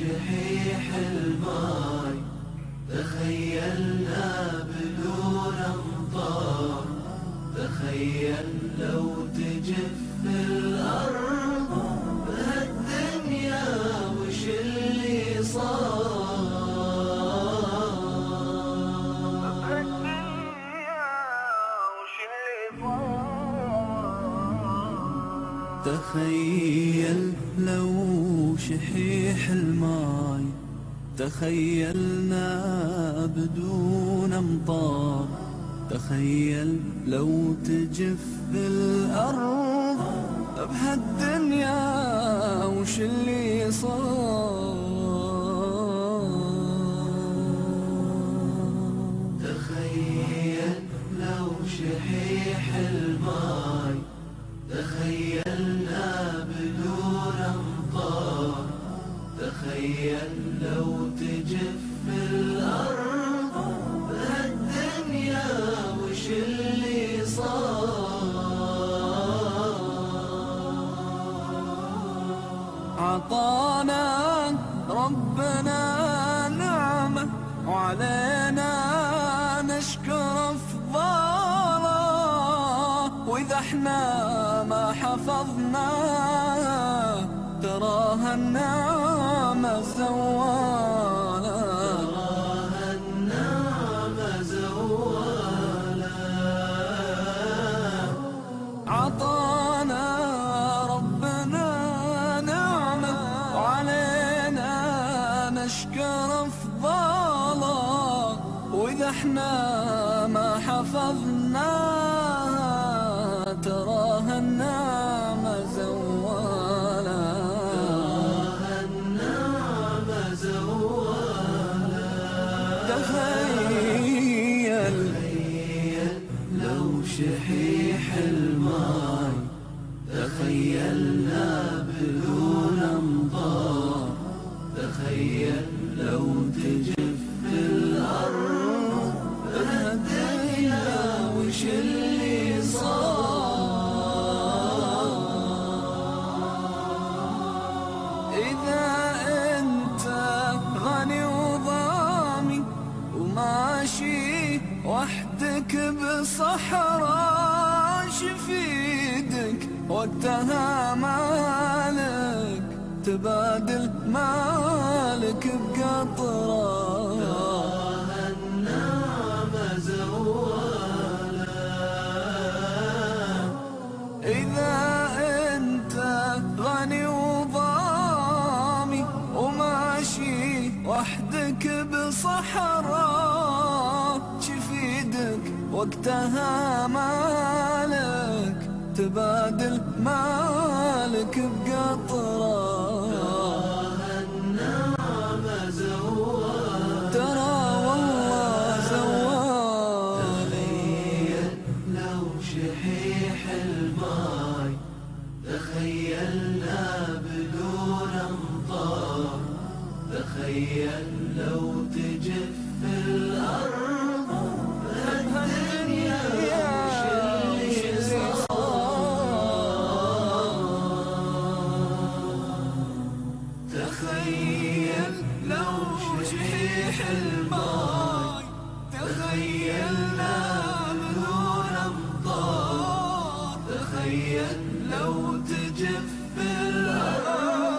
شحيح الماي تخيلنا بدون أمطار تخيل لو تجف الأرض بهالدنيا وش اللي صار؟ تخيل لو شحيح الماي تخيلنا بدون أمطار. تخيل لو تجف الأرض بهالدنيا وش اللي صار؟ لو تجف الأرض بهالدنيا وش اللي صار؟ عطانا ربنا نعمة وعلينا نشكر أفضاله وإذا إحنا ما حفظنا تراها النعمة زوالة إحنا ما حفظنا تراها النعمة إذا أنت غني وضامي وماشي وحدك بصحراء شفيدك وقتها مالك تبادل مالك بقطرة. بصحراء شفيدك وقتها مالك تبادل مالك بقطرة الماي تخيلنا بدون امطار تخيل لو تجف الأرض.